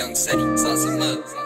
Young City, saucy mug.